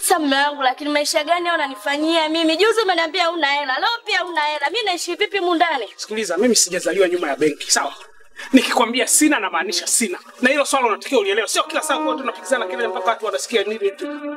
Sasa mume wangu, lakini maisha gani unanifanyia mimi? Juzi umeniambia una hela, leo pia una hela. Mimi naishi vipi mu ndani? Sikiliza, mimi sijazaliwa nyuma ya benki, sawa? Nikikwambia sina namaanisha sina, na hilo swala unatakiwa ulielewe. Sio kila saa kwa tunapigizana kelele mpaka watu wanasikia nini tu.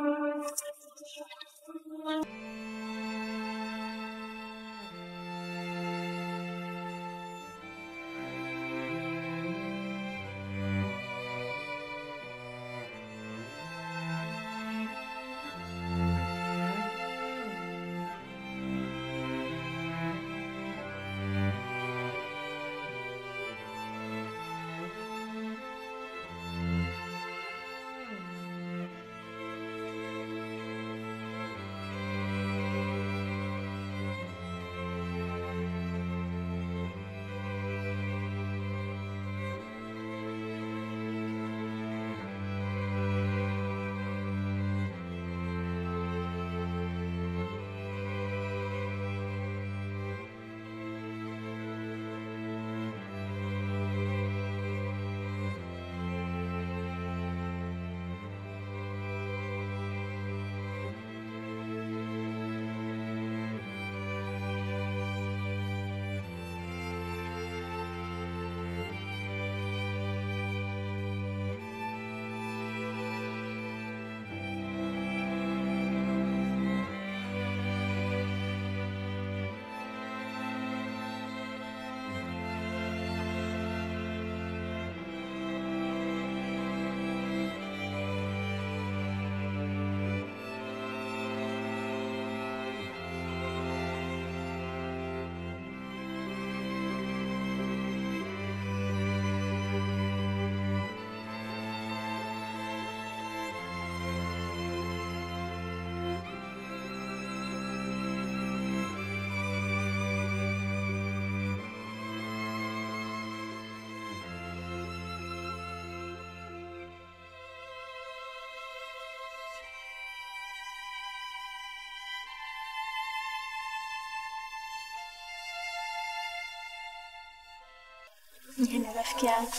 Ni rafiki yangu.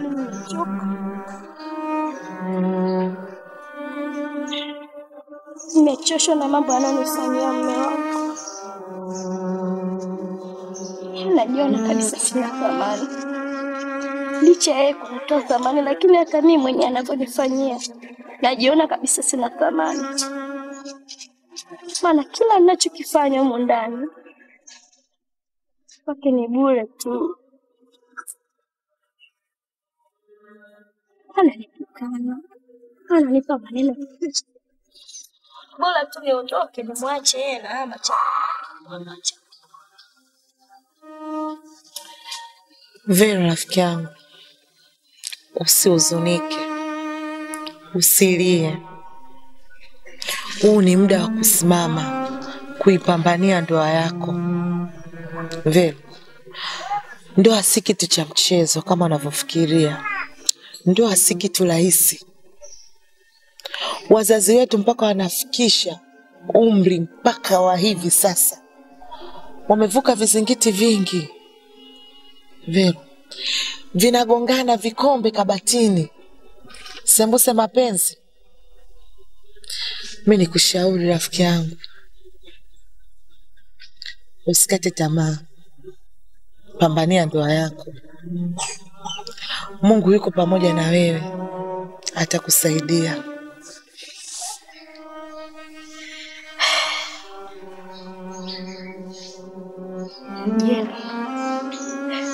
Nimechoka. Nimechoshwa na mambo anayonifanyia mume wangu. Najiona kabisa sina thamani, licha yeye kunitoa thamani, lakini hata mimi mwenyewe anavyonifanyia najiona kabisa sina thamani, maana kila ninachokifanya humu ndani kwake ni bure tu. Ananitukana, ananipa maneno bora tu niondoke, nimwache yeye na ama macha Vera, rafiki yangu, usihuzunike, usilie. Huu ni muda wa kusimama kuipambania ndoa yako. Velu, ndoa si kitu cha mchezo kama unavyofikiria. Ndoa si kitu rahisi. Wazazi wetu mpaka wanafikisha umri mpaka wa hivi sasa, wamevuka vizingiti vingi Velu, vinagongana vikombe kabatini, sembuse mapenzi. Mi nikushauri rafiki yangu, usikate tamaa, pambania ndoa yako. Mungu yuko pamoja na wewe, atakusaidia. Yeah.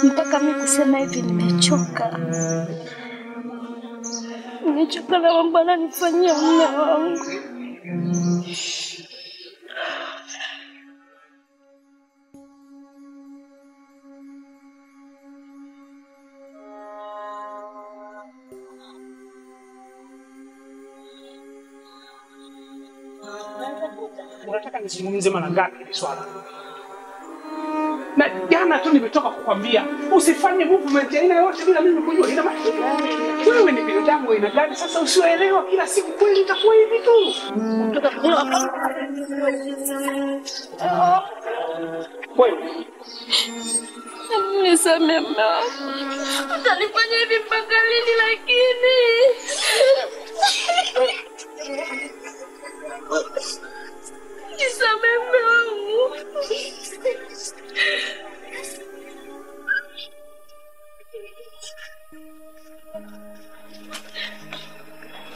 mpaka mi kusema hivi nimechoka, nimechoka na wangu ananifanyia mume wangu. Unataka nizungumze mara ngapi hili swala? Na Jana tu nimetoka kukwambia usifanye movement aina yoyote bila mimi kujua. Ina maana wewe ni binadamu aina gani? Sasa usioelewa kila siku, kweli itakuwa hivi tu. Kweli Nisamee hivi mpaka lini? Lakini.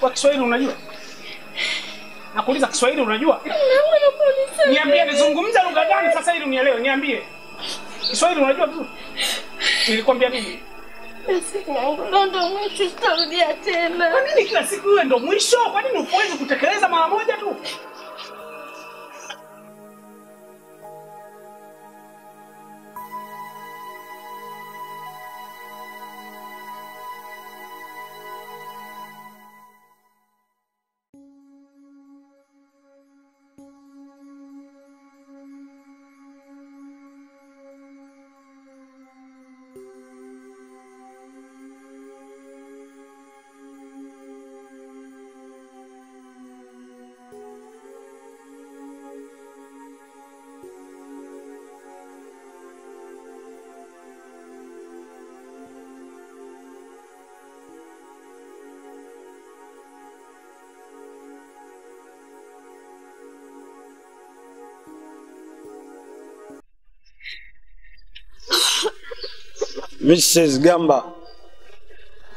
Kwa Kiswahili unajua? Nakuuliza Kiswahili unajua? Niambie nizungumza lugha gani sasa ili unielewe? Niambie. Kiswahili unajua vizuri? Nilikwambia nini? Ndo mwisho, sitarudia tena. Kwa nini kila siku iwe ndo mwisho? Kwa nini huwezi kutekeleza mara moja tu? Mrs. Gamba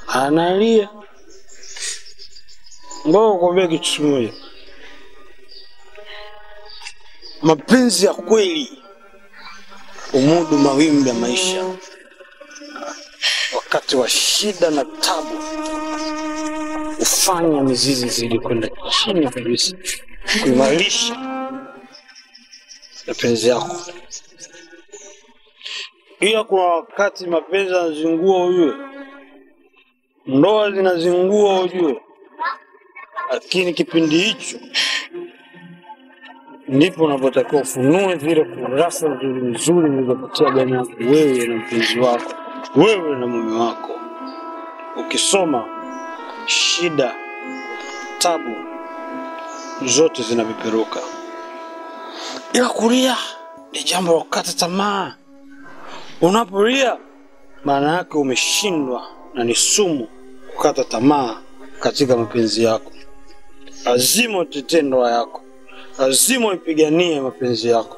analia. Ngoja kuambia kitu kimoja, mapenzi ya kweli umudu mawimbi ya maisha wakati wa shida na tabu, ufanya mizizi zidi kwenda chini kabisa, kuimarisha mapenzi yako ila kuna wakati mapenzi yanazingua ujue, ndoa zinazingua ujue, lakini kipindi hicho ndipo unapotakiwa ufunue vile kurasa nzuri nzuri zilizopatia baina yako wewe na mpenzi wako, wewe na mume wako. Ukisoma shida, tabu zote zinapeperuka, ila kulia ni jambo la kukata tamaa. Unapolia maana yake umeshindwa na ni sumu kukata tamaa katika mapenzi yako. Lazima utetee ndoa yako, lazima ipiganie mapenzi yako,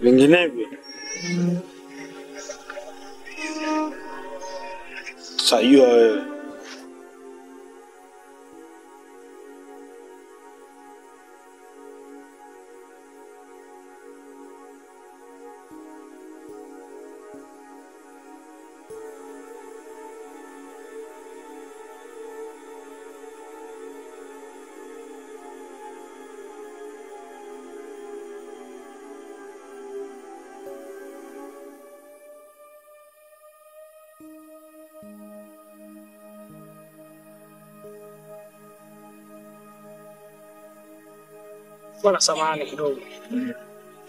vinginevyo tajua wewe. Bwana, samahani kidogo,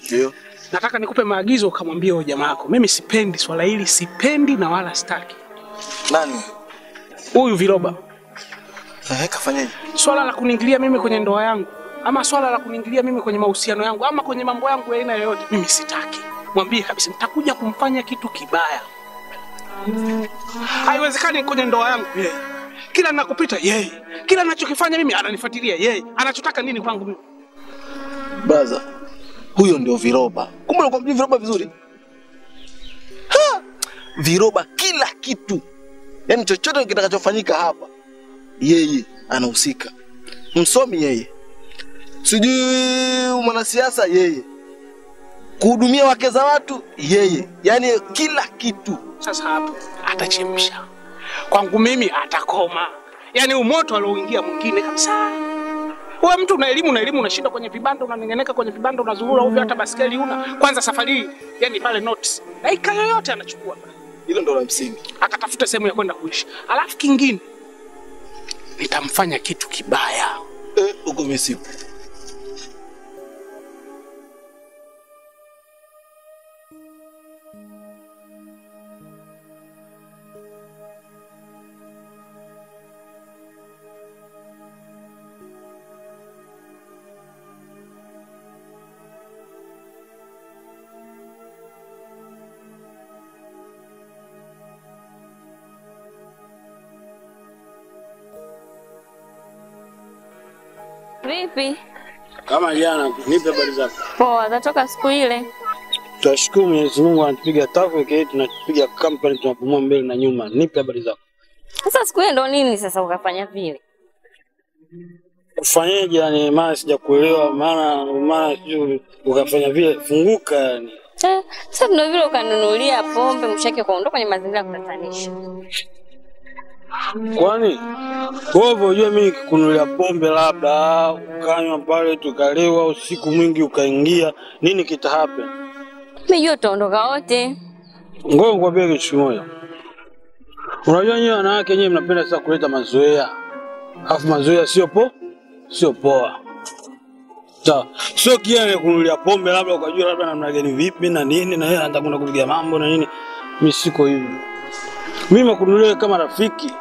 Ndio. nataka nikupe maagizo ukamwambia huyo jamaa yako, mimi sipendi swala hili, sipendi na wala sitaki. Nani? Huyu viroba, Eh, kafanyaje? swala la kuniingilia mimi kwenye ndoa yangu ama swala la kuniingilia mimi kwenye mahusiano yangu ama kwenye mambo yangu ya aina yoyote, mimi sitaki. Mwambie kabisa, nitakuja kumfanya kitu kibaya. Haiwezekani kwenye ndoa yangu yeye, kila ninakopita yeye, kila ninachokifanya mimi ananifuatilia yeye, anachotaka nini kwangu mimi? Braza. Huyo ndio viroba. Kumbe nakwambia viroba vizuri. Ha! Viroba kila kitu. Yaani chochote kitakachofanyika hapa yeye anahusika. Msomi yeye. Sijui mwanasiasa yeye. Kuhudumia wake za watu yeye. Yaani kila kitu. Sasa hapo atachemsha kwangu mimi, atakoma. Yaani umoto alioingia mwingine kabisa. Wewe mtu una elimu na elimu unashinda kwenye vibanda unanengeneka kwenye vibanda unazurura ovyo, hata baskeli una. Kwanza safari hii yani pale notes dakika yoyote anachukua Hilo ndo la msingi. akatafuta sehemu ya kwenda kuishi. Alafu kingine nitamfanya kitu kibaya. Eh, uko Vipi? Kama jana, nipe habari zako. Poa, zatoka siku ile. Tunashukuru Mwenyezi Mungu anatupiga tafu yake, tunapiga kampani, tunapumua mbele na nyuma. Nipe habari zako. Sasa siku ile ndo nini sasa ukafanya vile? Ufanyeje yani? Maana sijakuelewa, maana maana sijui ukafanya vile. Funguka yani. Eh, sasa ndio vile ukanunulia pombe mshake kuondoka kwenye mazingira ya kutatanisha. Kwani wewe unajua mimi nikikunulia pombe labda ukanywa pale tukalewa usiku mwingi ukaingia, nini kita happen? Mimi jua tutaondoka wote. Ngoja nikwambie kitu kimoja. Unajua nyinyi wanawake nyinyi mnapenda sasa kuleta mazoea. Alafu mazoea sio po sio poa. Ta, Sio kia kunulia pombe labda ukajua labda namna gani vipi na nini na yeye anataka kupiga mambo na nini. Mimi siko hivyo. Mimi nimekuelewa kama rafiki.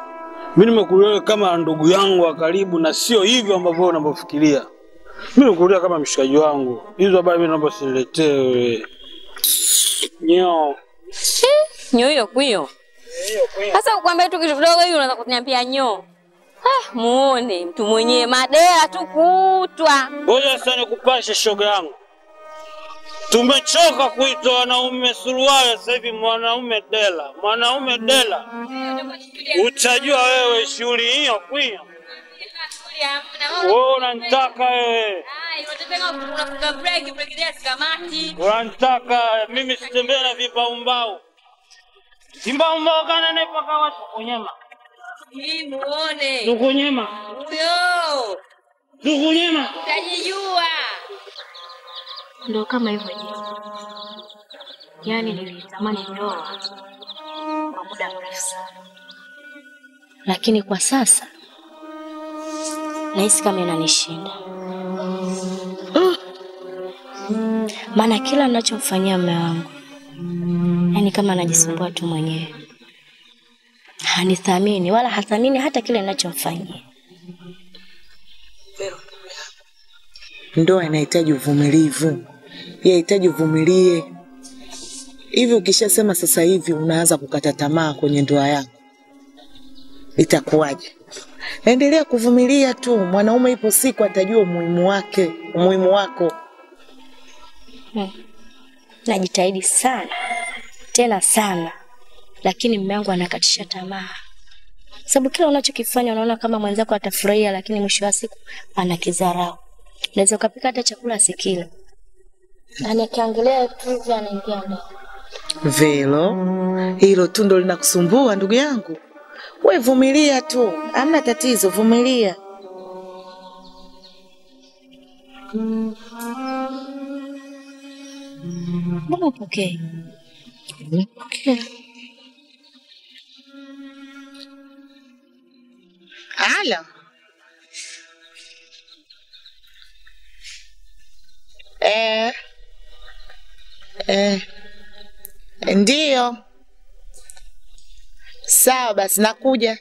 Mimi nimekuelewa kama ndugu yangu wa karibu na sio hivyo ambavyo wewe unavyofikiria. Mimi nimekuelewa kama mshikaji wangu. Hizo habari mimi naomba usiniletee wewe. Nyo. Nyo hiyo kwio. Sasa ukwambia tu kitu kidogo hivi unaanza kuniambia nyo. Ah, muone mtu mwenyewe madea tu kutwa. Ngoja sasa nikupashe shoga yangu. Tumechoka kuitwa wanaume suruali, sasa hivi mwanaume dela, mwanaume dela. Utajua wewe shughuli hiyo kwio. Wewe unanitaka wewe, unanitaka mimi sitembee na vibaumbau. Vibaumbau kana nepaka watu kunyema. Tukunyema. Tukunyema. utajijua. Ndo kama hivyo je. Yaani nilitamani ndoa kwa muda mrefu sana, lakini kwa sasa nahisi kama inanishinda. Maana mm, kila ninachomfanyia mume wangu, yaani kama anajisumbua tu mwenyewe, hanithamini wala hathamini hata kile ninachomfanyia. Ndoa inahitaji uvumilivu, inahitaji uvumilie. Hivi ukishasema sasa hivi unaanza kukata tamaa kwenye ndoa yako, itakuwaje? Endelea kuvumilia tu, mwanaume ipo siku atajua umuhimu wake, umuhimu wako. Hmm. Najitahidi sana tena sana, lakini mume wangu anakatisha tamaa, sababu kila unachokifanya unaona kama mwenzako atafurahia, lakini mwisho wa siku anakidharau. Unaweza ukapika hata chakula asikile, tu hivi anaingia ndani. Velo, hilo tu ndo linakusumbua ndugu yangu? We vumilia tu, hamna tatizo, vumilia. Mbona upokee? Okay. Halo. Eh. Eh. Ndiyo. Sawa basi nakuja.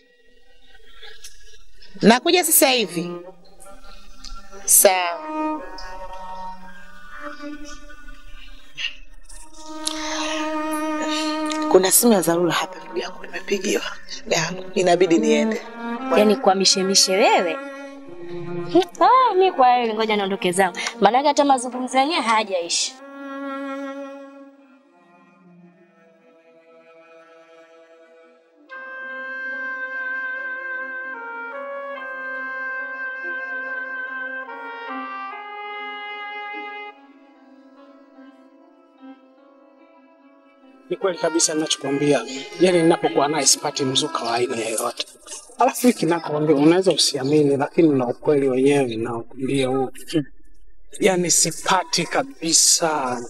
Nakuja sasa hivi. Sawa. Kuna simu ya dharura hapa ndugu yangu nimepigiwa. Yangu inabidi niende. Yaani kwa mishemishe wewe. Ah, mi kwa heri, ngoja niondoke zangu, maanake hata mazungumzo yenyewe hayajaisha. Kweli kabisa ninachokwambia, yani ninapokuwa naye sipati mzuka wa aina yoyote. Alafu hiki nakwambia, unaweza usiamini, lakini na ukweli wenyewe ninaokwambia huu, yani sipati kabisa.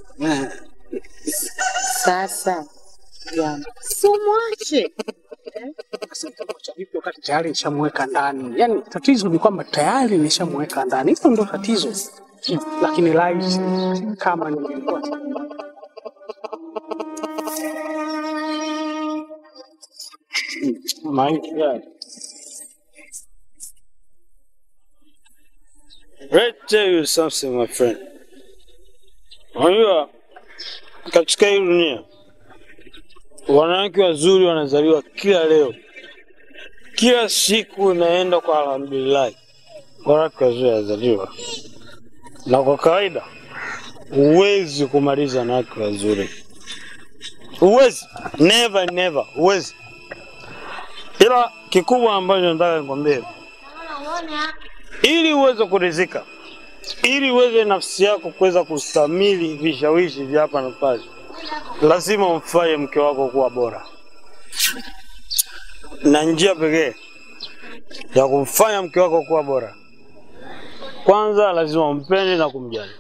Sasa jana. Simwache. Vipi wakati tayari nishamweka ndani? Yani tatizo ni kwamba tayari nishamweka ndani, hilo ndo tatizo. Lakini laiti kama ningekuwa My God. Me tell you something my friend. Unajua katika hii dunia wanawake wazuri wanazaliwa kila leo, kila siku inaenda kwa alhamdulillah. wanawake wazuri wanazaliwa, na kwa kawaida huwezi kumaliza wanawake wazuri, huwezi, never never, huwezi. Ila kikubwa ambacho nataka nikwambie, ili uweze kuridhika, ili uweze nafsi yako kuweza kustamili vishawishi vya hapa na pale, lazima umfanye mke wako kuwa bora, na njia pekee ya kumfanya mke wako kuwa bora, kwanza lazima umpende na kumjali,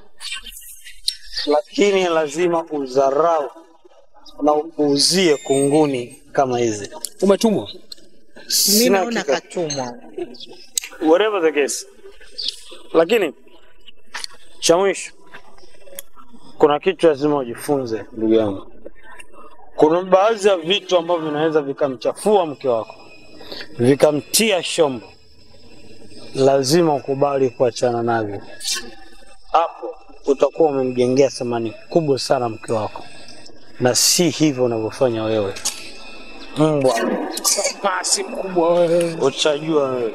lakini lazima udharau na uuzie kunguni kama hizi. Umetumwa? Mimi naona katumwa. whatever the case. Lakini cha mwisho, kuna kitu lazima ujifunze, ndugu yangu. Kuna baadhi ya vitu ambavyo vinaweza vikamchafua mke wako, vikamtia shombo, lazima ukubali kuachana navyo. Hapo utakuwa umemjengea thamani kubwa sana mke wako, na si hivyo unavyofanya wewe. Mbwa, Pasi mkubwa wewe. utajua wewe.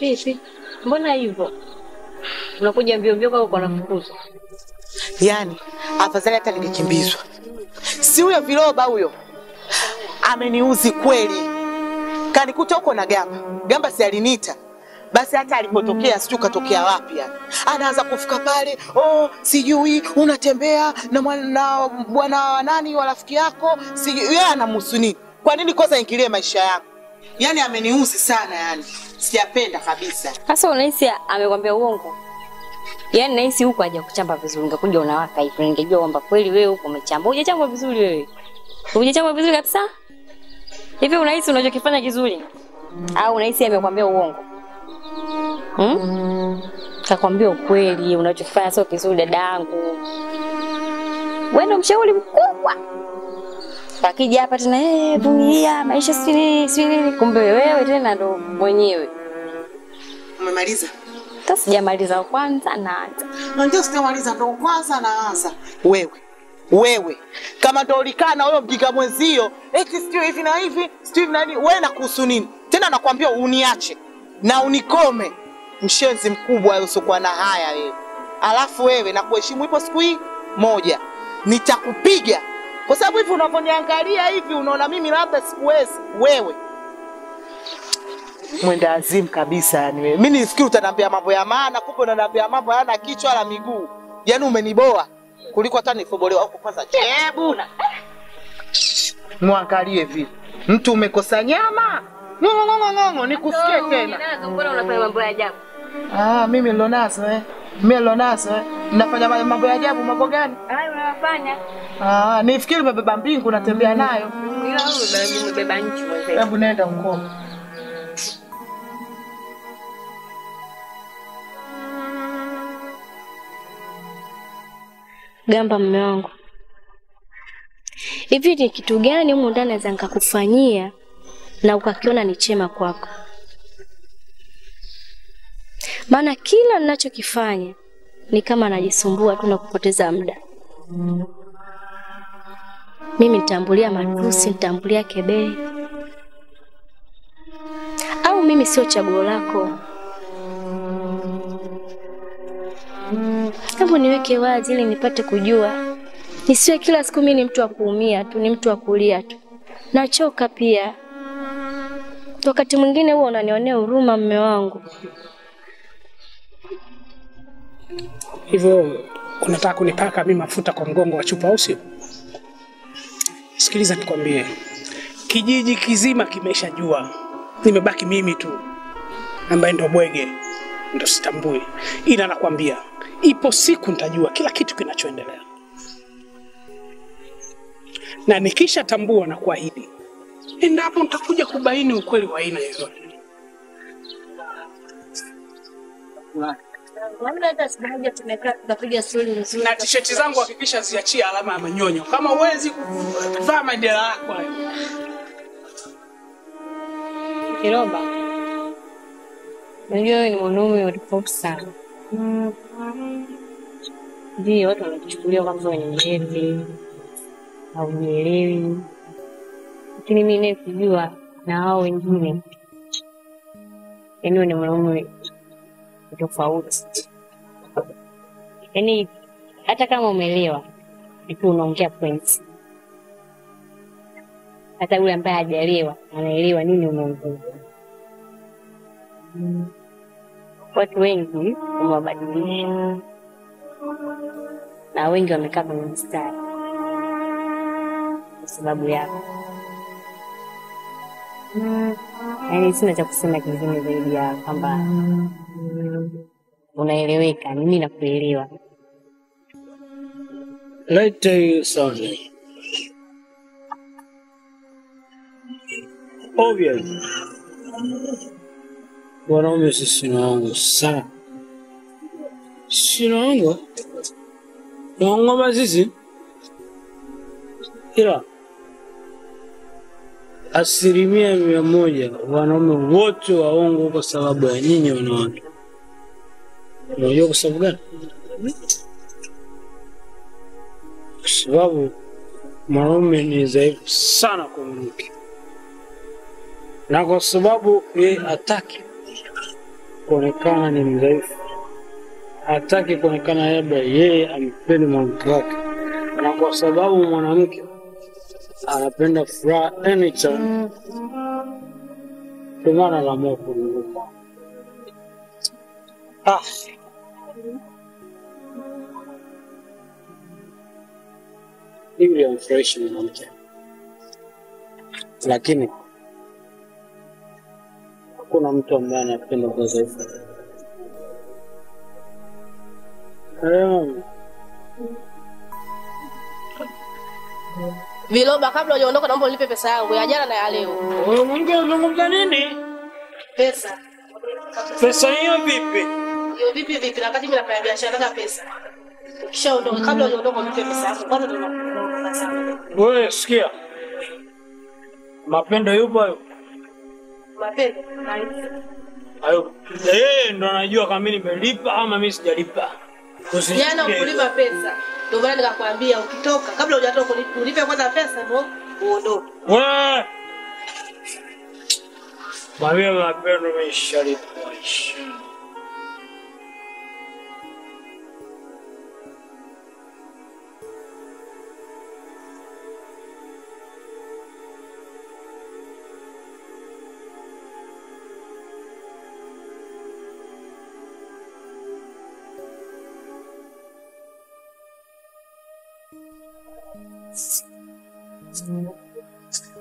Vipi? Mbona hivyo? Unakuja mbio mbio kwa uko nafukuzwa. Yaani afadhali hata ningekimbizwa. Si huyo viroba huyo ameniuzi kweli, kanikuta huko na Gamba. Gamba si aliniita basi, hata alipotokea sijui katokea wapi, yani anaanza kufika pale, oh, sijui unatembea na na bwana wa nani wa rafiki yako, sijui yeye anamhusu nini? Kwa nini kwanza ingilie maisha yangu? Yani ameniuzi sana, yani sijapenda kabisa. Sasa unahisi amekwambia uongo? Yaani nahisi huko haja kuchamba vizuri, ungekuja unawaka hivi, ningejua kwamba kweli wewe huko umechamba. Hujachamba vizuri wewe. Hujachamba vizuri kabisa. Hivi unahisi unachokifanya kizuri? Au unahisi amekwambia uongo? Hmm? Kakwambia ukweli, unachokifanya sio kizuri dadangu. Wewe ndo mshauri mkubwa. Akija hapa tena eh, vumilia maisha siri siri, kumbe wewe tena ndo mwenyewe. Umemaliza? Hata sijamaliza kwanza naanza. Ndio sijamaliza, ndo kwanza naanza. Wewe wewe, kama ndo ulikaa na huyo mjinga mwenzio, eti sijui hivi na hivi, sijui na nini, wewe nakuhusu nini tena? Nakwambia uniache na unikome, mshenzi mkubwa usiokuwa na haya wewe. Alafu wewe nakuheshimu, ipo siku hii moja nitakupiga kwa sababu hivi unavyoniangalia hivi, unaona mimi labda sikuwezi. Wewe mwenda azimu kabisa, yani wewe. Mimi nisikii utaniambia mambo ya maana, kumbe unaniambia mambo hayana kichwa wala miguu. Yaani umeniboa kuliko hata nifobolewa huko kwanza. Chebu mwangalie vile mtu umekosa nyama ng'ongo ng'ongo ng'ongo, nikusikie tena. Mbona unafanya mambo ya ajabu? Ah, mimi ndo nazo eh, mimi ndo eh. Nafanya mambo ya ajabu. Mambo gani? Hayo unayofanya. Ah, nifikiri umebeba mbingu unatembea nayo. Ila wewe umebeba nchi. Hebu nenda huko. Gamba, mme wangu, hivi ni kitu gani humu ndani naweza nikakufanyia na ukakiona ni chema kwako? Maana kila ninachokifanya ni kama najisumbua tu na kupoteza muda. Mimi nitambulia matusi, nitambulia kebei, au mimi sio chaguo lako? Hebu niweke wazi ili nipate kujua, nisiwe kila siku mimi ni mtu wa kuumia tu, ni mtu wa kulia tu. Nachoka pia. Wakati mwingine huwa unanionea huruma, mme wangu. Hivyo unataka kunipaka mimi mafuta kwa mgongo wa chupa, au sio? Sikiliza nikwambie, kijiji kizima kimeshajua, nimebaki mimi tu ambaye ndo bwege ndo sitambui, ila nakwambia ipo siku nitajua kila kitu kinachoendelea, na nikisha tambua na kuahidi, endapo nitakuja kubaini ukweli wa aina yoyote. Labda hata siku tumekaa tukapiga stori nzuri. Na tisheti zangu hakikisha ziachie alama ya manyonyo, kama uwezi kuvaa madela yako. Kiroba, unajua wewe ni mwanaume wa tofauti sana. Ndio watu wanakuchukulia kwamba wewe ni mlevi, haujielewi, lakini mimi kujua na wao wengine, yaani ni mwanaume tofauti. Yaani hata kama umeelewa, tu unaongea points. Hata yule ambaye hajaelewa anaelewa nini umeongea. Watu wengi umewabadilisha na wengi wamekaa kwenye mstari kwa sababu yako. Yaani sina cha kusema kingine zaidi ya kwamba unaeleweka, mimi nakuelewa. Let tell you wanaume sisi ni waongo sana. Sisi ni waongo, naongoma sisi, ila asilimia mia moja wanaume wote waongo kwa sababu ya nyinyi wanawake. Unajua kwa sababu gani? Kwa sababu mwanaume ni dhaifu sana kwa mwanamke, na kwa sababu yeye hataki kuonekana ni mdhaifu, hataki kuonekana labda yeye ampendi mwanamke wake, na kwa sababu mwanamke anapenda furaha anytime, maana anaamua kuruka. Ah, hivi amfurahishi mwanamke, lakini hakuna mtu ambaye anapenda udhaifu. Eh, Viloba, kabla hujaondoka, naomba unipe pesa yangu ya jana na ya leo. Wewe mwingine unazungumza nini? Pesa Pesa hiyo vipi? hiyo vipi vipi? Na wakati mimi nafanya biashara, nataka pesa. Ukishaondoka, kabla hujaondoka, unipe pesa yangu kwanza, ndio nakupa pesa. Wewe sikia, mapendo yupo hayo Mapendo hayo, yeye ndo anajua kama mimi nimelipa ama mimi sijalipa. Jana ukulipa pesa, ndio maana nikakwambia ukitoka, kabla hujatoka, ulipe kwanza pesa ndio uondoke. Wewe mwambie mapendo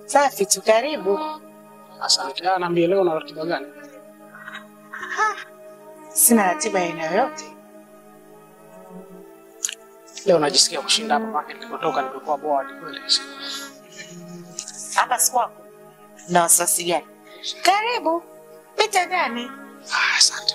Safi tu, karibu. Asante. Naambia Niambie leo una ratiba gani? Sina ratiba ya aina yoyote. Leo najisikia kushinda hapa, maana nilipotoka nilikuwa bored kweli. Hapa si kwako. Na wasiwasi gani? Karibu, pita ndani. Ah, Asante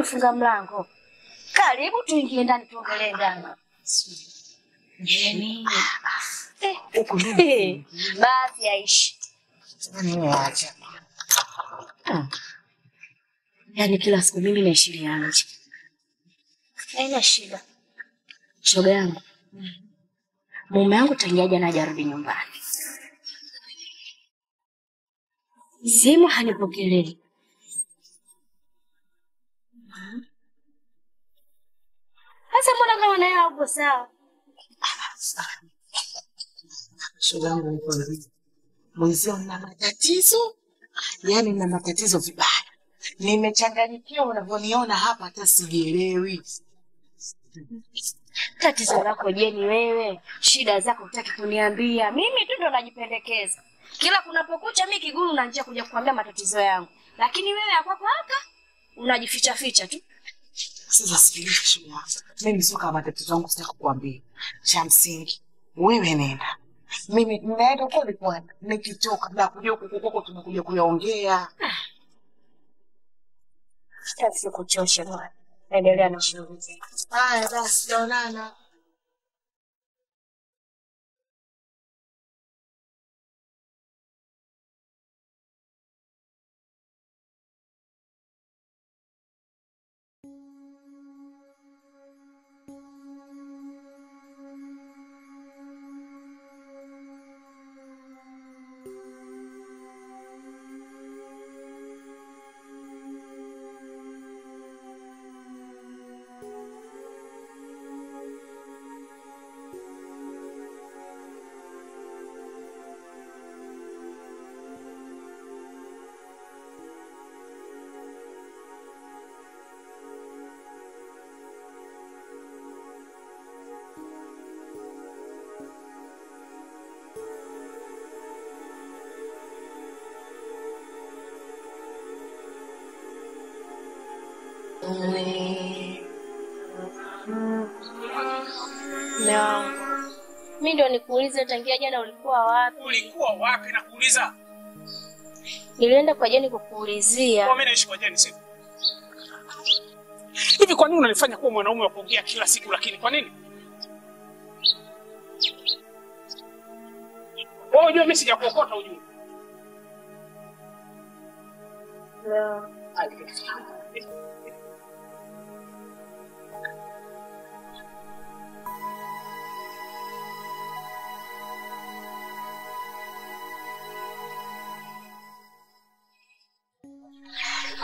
Unafunga mlango. Karibu tuingie ndani tuongelee ndani. Basi aishi. Yaani kila siku mimi naishiria nje. Haina shida. Shoga yangu. Mume wangu tangia jana hajarudi nyumbani. Simu hanipokelei. Sasa mbona kama naye hapo sawa? Shogangu niko hivi. Mwenzio na matatizo, yaani na matatizo vibaya. Nimechanganyikiwa unavyoniona hapa, hata sijielewi. Tatizo lako je, ni wewe? Shida zako hutaki kuniambia. Mimi tu ndo najipendekeza. Kila kunapokucha mimi kiguru na njia kuja kukuambia matatizo yangu. Lakini wewe hapo hapa unajificha ficha tu. Sasa sikiliza shoga mimi sio kama matatizo yangu sitaki kukuambia. Cha msingi wewe nenda, mimi naenda kule kwani nikitoka na kuja huku kwako, tunakuja kuyaongea. Sitaki kuchosha bwana. Endelea na shughuli zako. Haya basi, taonana. Nikuulize tangia jana ulikuwa wapi? Ulikuwa wapi na kuuliza? Nilienda kwa Jeni kukuulizia. Kwa mimi naishi kwa Jeni sasa. Hivi kwa nini unanifanya kuwa mwanaume wa kuongea kila siku lakini kwa nini? Wewe unajua mimi sijakuokota ujue.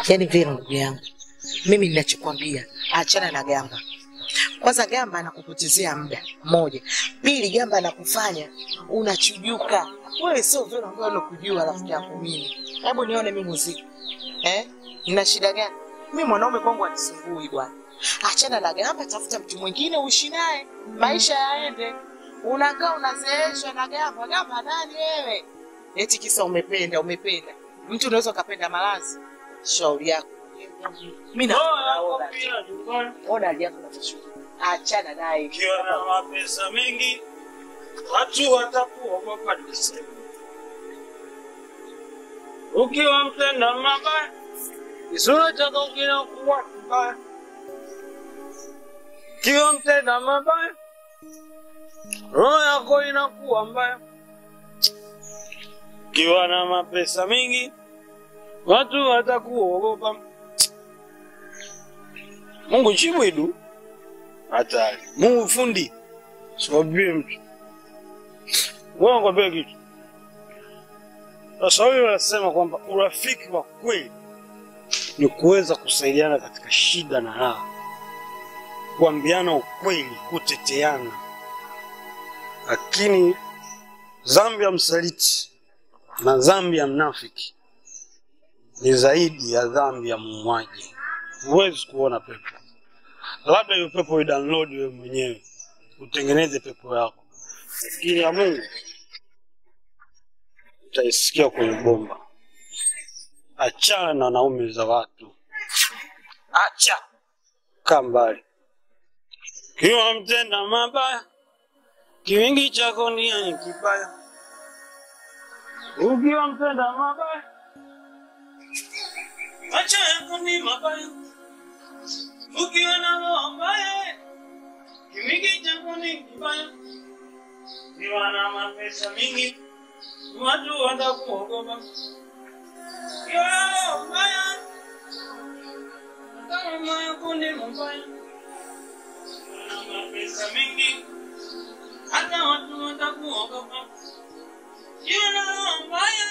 Yaani vile ndugu yangu, mimi ninachokwambia, achana na Gamba. Kwanza Gamba anakupotezea muda moja, pili Gamba anakufanya unachujuka. Wewe sio vile ambavyo unakujua rafiki yangu mimi. Hebu nione mimi muziki eh, nina shida gani? Mimi mwanaume kwangu anisumbui bwana. Achana na Gamba, tafuta mtu mwingine uishi naye, maisha yaende. Unakaa unazeeshwa na Gamba. Gamba nani wewe? Eti kisa umependa, umependa. Mtu unaweza ukapenda malazi shauri yako. Mimi naona ona na. Achana naye. mapesa mengi, watu watakuogopa niseme. Ukiwa mtenda mabaya, kisura chako kinakuwa. Ukiwa mtenda mabaya, roho yako inakuwa mbaya. Ukiwa na mapesa mengi, watu watakuogopa. Mungu chibwidu hatari. Mungu fundi sikwambie mtu. Ngwambie kitu. Sasa wanasema kwamba urafiki wa kweli ni kuweza kusaidiana katika shida na raha, kuambiana ukweli, kuteteana. Lakini dhambi ya msaliti na dhambi ya mnafiki ni zaidi ya dhambi ya muumwaji. Huwezi kuona pepo, labda hiyo pepo idownload wewe mwenyewe utengeneze pepo yako, lakini ya Mungu utaisikia kwenye bomba. Achana na naume za watu, acha kaa mbali. Kiwa mtenda mabaya, kiwingi chako ni kibaya. Ukiwa mtenda mabaya, macho yako ni mabaya. Ukiwa na roho mbaya, kiwingi chako ni kibaya. Ukiwa na mapesa mingi, watu na roho mbaya, moyo kundi mabaya. Una pesa mingi, hata. Jina mbaya.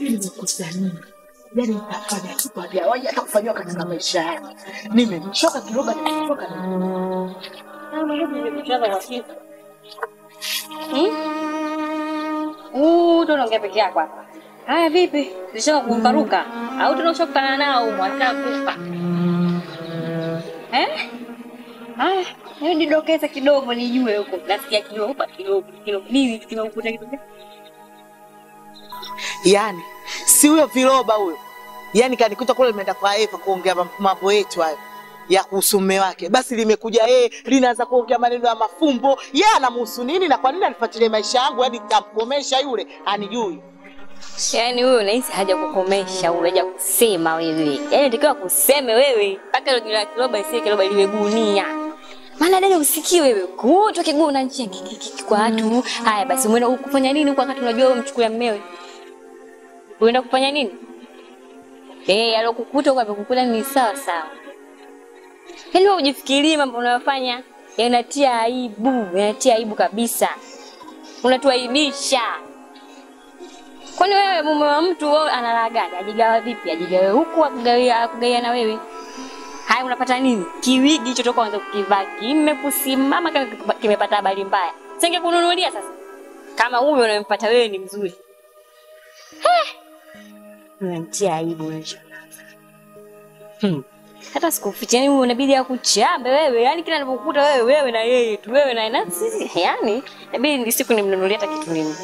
Sijui nimekosea nini. Yaani nitafanya tu kwa vya waja hata kufanyiwa katika maisha yangu. Nimechoka kiroga, nimechoka na Uh, tu unaongea peke yako hapa. Haya vipi? Au tunaosha nao mwatakufa? Eh? Haya, kidogo nijue huko. Nasikia kidogo kidogo. Nini? Yaani si huyo viroba huyo, yani kanikuta kule, nimeenda kwa Eva kuongea mambo yetu hayo ya kuhusu mume wake, basi limekuja yeye linaanza kuongea maneno ya mafumbo. Yeye anamhusu nini na kwa nini anifuatilie maisha yangu hadi nitamkomesha yule anijui? Yaani wewe unahisi haja kukomesha, unaja kusema wewe. Yaani unatakiwa kuseme wewe mpaka ile kila kiroba isiye kiroba liwe gunia. Maana dada usikii wewe Kutu kiguu na nchi kwa watu. Haya basi umeenda kufanya nini huko wakati unajua wewe mchukulia mmewe? Uenda kufanya nini? Eh, alokukuta huko amekukuta ni sawa sawa. Yaani wewe ujifikirie mambo unayofanya yanatia aibu, yanatia aibu kabisa. Unatuaibisha. Kwani wewe mume wa mtu wewe analala gani? Ajigawa vipi? Ajigawe huku akugawia akugawia na wewe. Haya unapata nini? Kiwigi hicho toka anza kukivaa kimekusimama kama kimepata habari mbaya. Singekununulia sasa. Kama huyo unayempata wewe ni mzuri. Eh. Unanitia aibu wewe. Hmm. Hata sikuficha yani unabidi akuchambe wewe. yani kila anapokukuta wewe wewe na yeye tu wewe na na sisi yani inabidi siku nimnunulie hata kitu nini.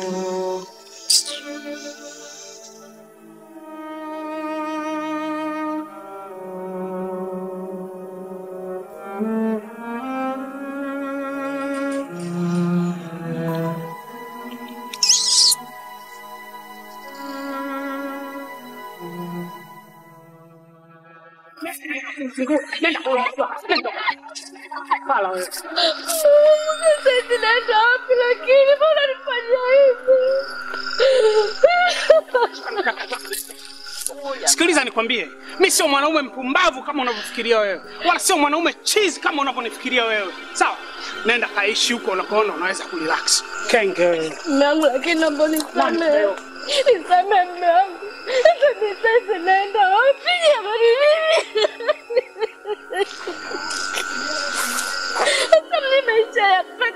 Naenda wapi lakini mbona nifanya hivi? Sikiliza nikwambie, mi sio mwanaume mpumbavu kama unavyofikiria wewe, wala sio mwanaume chizi kama unavyonifikiria wewe. Sawa, nenda kaishi huko unakoona unaweza kurelax. Kenge mmeangu, lakini naomba nisamehe. Nisamehe mmeangu. Hata ni sasa naenda wapi jamani mimi?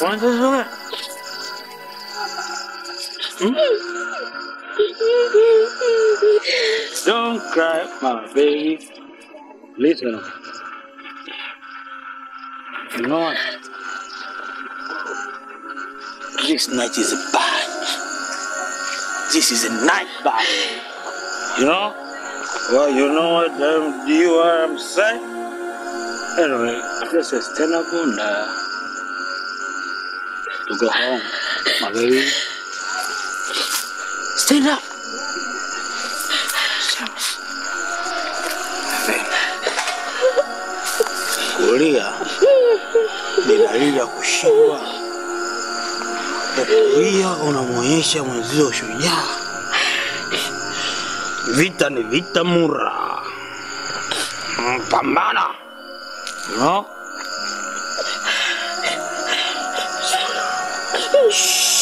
wanatazama hmm? Don't cry, my baby. Listen. You know what? This night is bad. This is a night bad. You know? Well, you know what um, do you um, what I'm saying? Anyway, this is tenable now. To go home, my baby. Stand up. Kulia ni dalili ya kushindwa. Kulia unamwonyesha mwenzio shujaa. Vita ni vita mura. Pambana. You know? Tchau!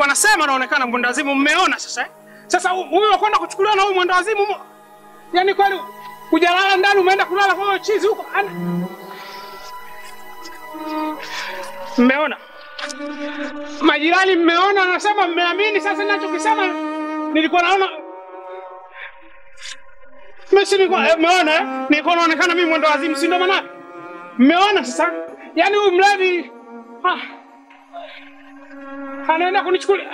Nilikuwa anasema anaonekana mwenda wazimu, mmeona sasa eh? Sasa huyu wakwenda kuchukuliwa na huyu mwenda wazimu, mu- yaani kweli kujalala ndani, umeenda kulala kwa chizi huko. Mmeona majirani, mmeona, anasema, mmeamini. Sasa ninachokisema nilikuwa naona mimi nilikuwa eh, mmeona eh? Nilikuwa naonekana mimi mwenda wazimu, si ndio maana? Mmeona sasa? Yaani huyu mlevi ah, anaenda kunichukulia.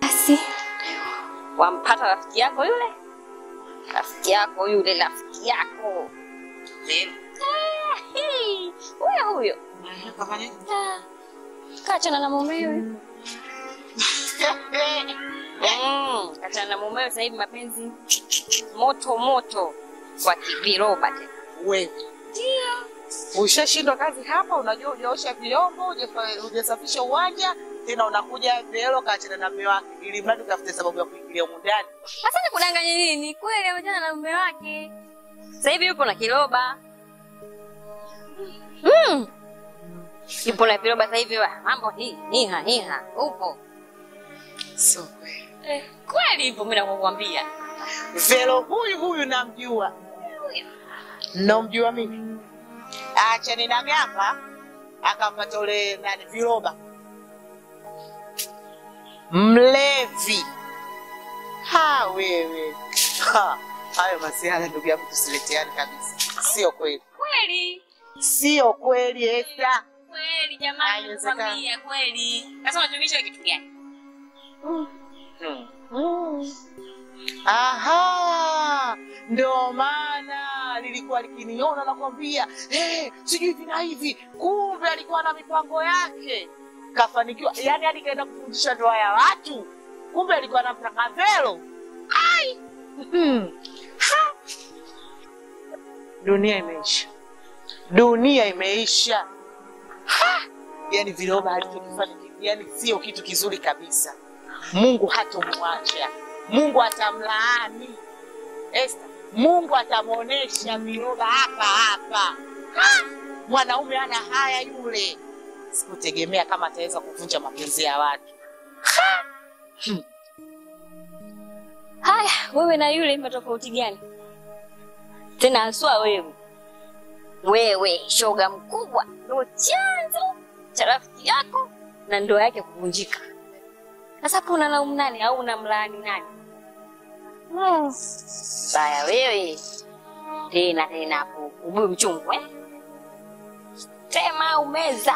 Basi wampata rafiki yako yule, rafiki yako yule, rafiki yako. Ah, hii, huyo huyo. Ah, kachana na mumewe Mm, kachana na mumewe sasa hivi mapenzi moto moto kwa kiviroba tena. Wewe ushashindwa kazi hapa, unajua hujaosha vyombo, hujasafisha uwanja, tena unakuja velo kaachana na mume wake, ili mradi utafute sababu ya kuingilia humu ndani. Asante kudanganya nini? Kweli amechana na mume wake. Sasa hivi yupo na kiroba. Mm. Yupo na kiroba sasa hivi mambo hii niha niha, upo. So kweli. Eh, kweli hivyo mimi nakukwambia. Velo huyu huyu namjua, namjua mimi, achani nami hapa akapata ule nani viroba, mlevi. Ha wewe, ha, hayo masiala ndugu yangu, tusileteane kabisa, sio kweli, Kweli. sio kweli Esta. Kweli jamani kweli. Sasa unatumia kitu gani? Aha, ndio maana lilikuwa likiniona nakwambia, eh, sijui hivi na hivi. Kumbe alikuwa na mipango yake, kafanikiwa. Yani hadi kaenda kufundisha ndoa ya watu, kumbe alikuwa na mtakavelo. Ai, Mhm. Ha. dunia imeisha, dunia imeisha. Ha. Yani viroba alichokifanya, yani sio kitu kizuri kabisa. Mungu hatomwacha, Mungu atamlaani Esta, Mungu atamwonesha viroba hapa hapa. Ha! Mwanaume ana haya yule, sikutegemea kama ataweza kuvunja mapenzi ya watu. ha! Haya, wewe na yule mna tofauti gani? Tena haswa wewe. Wewe shoga mkubwa ndo chanzo cha rafiki yako na ndoa yake kuvunjika. Sasa hapo unalaumu nani au unamlaani nani? Hmm. Baya wewe. Tena tena hapo ubuyu mchungu eh? Tema umeza.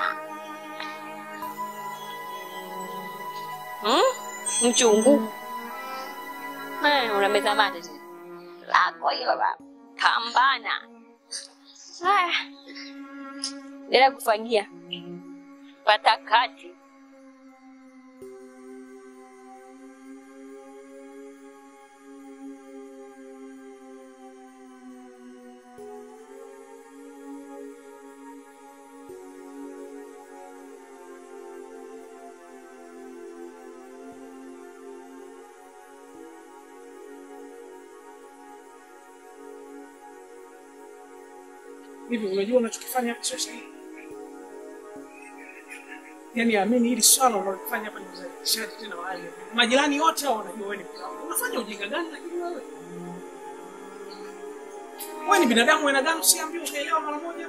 Hmm? Mchungu. Eh, unameza mate. Lako hilo baba. Pambana. Haya. Nenda kufagia. Pata Unajua unachokifanya sio sahihi. Yaani amini hili swala unalofanya hapa ni uzalishaji tena wa hali. Majirani wote hao wanajua wewe ni mke. Unafanya ujinga gani lakini wewe? Wewe ni binadamu aina gani usiambiwe ukaelewa mara moja?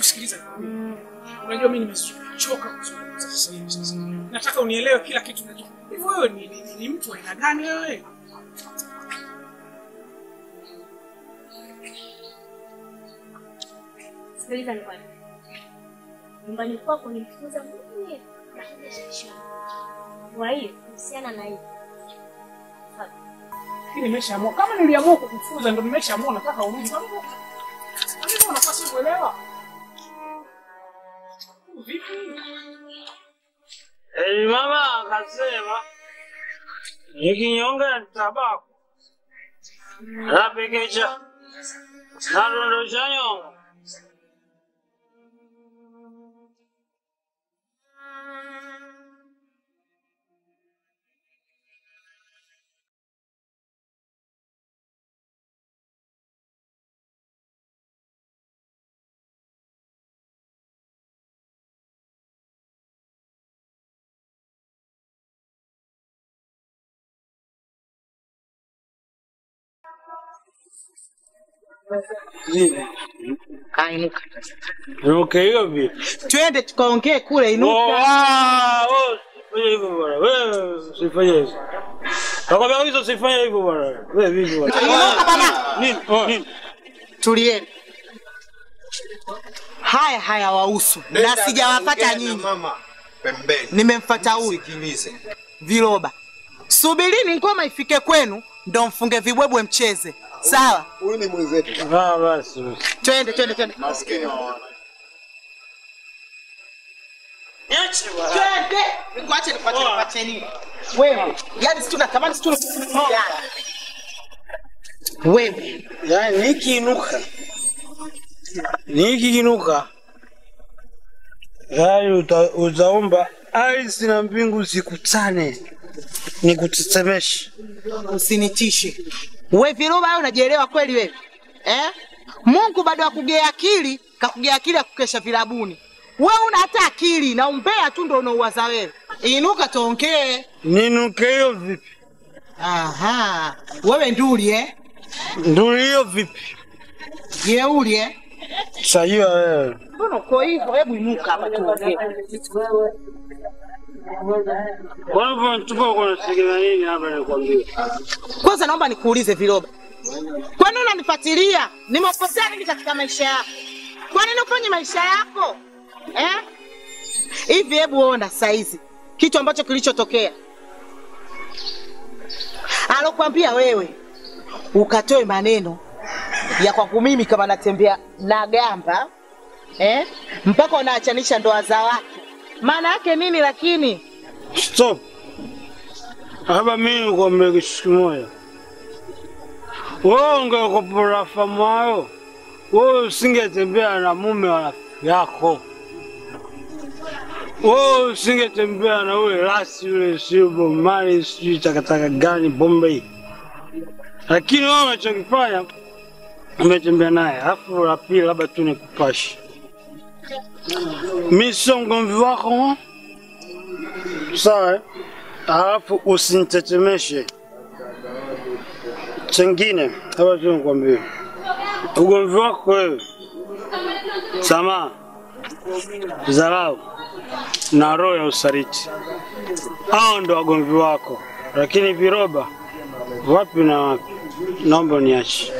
Sikiliza. Unajua mimi nimechoka kuzungumza sasa hivi sasa. Nataka unielewe kila kitu nacho. Hivyo wewe ni, ni, ni, mtu aina gani wewe? Sikiliza nikwambie. Nyumbani kwako nimfunza mwenyewe na kujishusha. Kwa hiyo kuhusiana na hiyo Lakini nimeshaamua. Kama niliamua kukufuza ndio nimeshaamua nataka urudi. Kwa nini? unapaswa unafasi kuelewa? Eli mama akasema nikinyonga tabako napekecha nadondosha nyonga Ainuka. Inuka hiyo vipi? Twende tukaongee kule, Oh, inuka. ah, oh, hivyo bwana. Wewe usifanye hivyo. Nakwambia hizo usifanye hivyo bwana. Wewe vipi bwana? Inuka baba. Nini? Nini? Tulieni. Haya haya wahusu na sijawapata nyinyi, Mama pembeni. nimemfata huyu Sikilize. viroba. Subirini ngoma ifike kwenu ndo mfunge vibwebwe mcheze, sawa? Huyu ni mwenzetu. Ah, basi. basi. Twende twende twende Maskini wa wana. twende, nikuache nikuache nikuache nini wewe? Yani si tunatamani si tuna wewe Yaani nikiinuka. Nikiinuka. Yaani uta, utaomba ardhi na mbingu zikutane. Nikutetemeshe. usinitishe we viroba, wewe unajielewa kweli wewe eh? Mungu bado akugea akili, kakugea akili akukesha vilabuni. Wewe una hata akili na umbea tu ndo unauwaza wewe. Inuka tuongee. Ninuke hiyo vipi? Aha, wewe nduli eh? Nduli hiyo vipi? Jeuri eh? Sasa hiyo wewe. Mbona uko hivyo? Hebu inuka hapa tuongee. Kwa hivyo nini hapa? Kwanza naomba nikuulize Viroba, kwa nini unanifuatilia? Nimekosea nini katika maisha yako? Kwa nini ufanye maisha yako eh? Hivi hebu ona saizi kitu ambacho kilichotokea, alokwambia wewe ukatoe maneno ya kwangu mimi kama natembea na gamba eh? mpaka unaachanisha ndoa za watu, maana yake nini? Lakini Stop. Hapa mimi nikwambie kitu kimoja. Wewe ungekopora famu wewe usingetembea na mume wa rafiki yako. Wewe usingetembea na ule rasi ule, sio bomani, sijui takataka gani Bombay. Lakini wewe unachokifanya umetembea naye, alafu la pili labda tu nikupashe. Mimi sio mgomvi wako sawa, alafu usinitetemeshe. Chengine hapa tu nikwambie, ugomvi wako wewe, samaa, dharau na roho ya usaliti, hao ndo wagomvi wako. Lakini viroba wapi na wapi, naomba niache.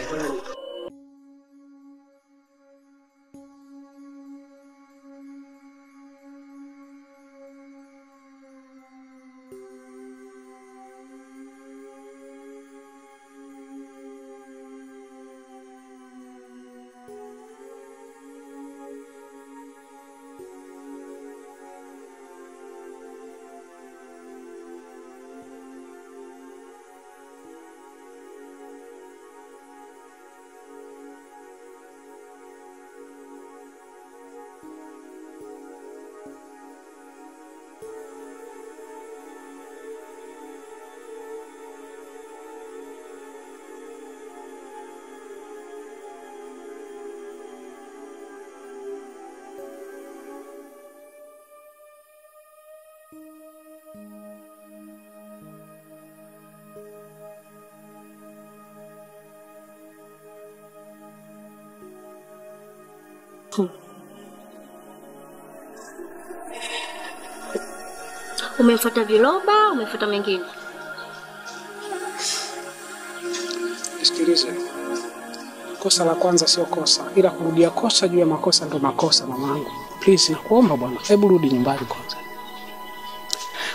Umemfuata viroba, umefuata mengine. Kosa la kwanza sio kosa, ila kurudia kosa juu ya makosa ndo makosa. Mamangu, please, nakuomba bwana, hebu rudi nyumbani kwanza.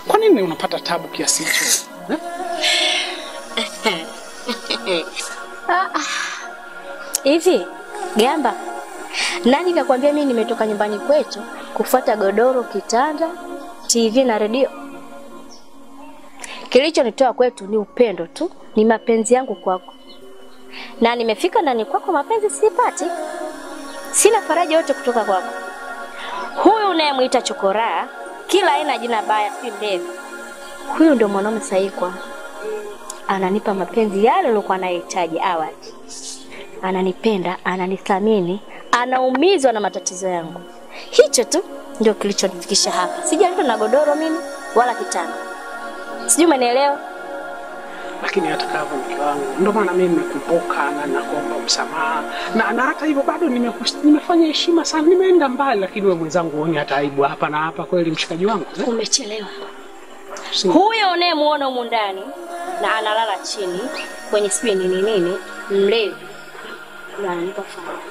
Kwa nini unapata tabu kiasi hicho eh? Hivi Gamba, nani kakwambia mimi nimetoka nyumbani kwetu kufuata godoro, kitanda, TV na redio? Kilichonitoa kwetu ni upendo tu, ni mapenzi yangu kwako, na nimefika ndani kwako, mapenzi sipati, sina faraja yote kutoka kwako. Huyu unayemwita chokoraa, kila aina jina baya, si mdevu, huyu ndio mwanaume sahihi kwangu. Ananipa mapenzi yale nilikuwa nayahitaji awali ananipenda, ananithamini, anaumizwa na matatizo yangu. Hicho tu ndio kilichonifikisha hapa. Sijaletwa na godoro mimi wala kitanda. Sijui umenielewa? lakini hata kama mke wangu, ndio maana mimi nimekumbuka na nakuomba msamaha na, na hata hivyo bado nimefanya heshima sana, nimeenda mbali, lakini wewe mwenzangu uone hata aibu hapa na hapa, kweli mshikaji wangu eh? Umechelewa. Huyo unayemuona humu ndani na analala chini kwenye sijui nini nini, mlevi, ndo ananipa faraja.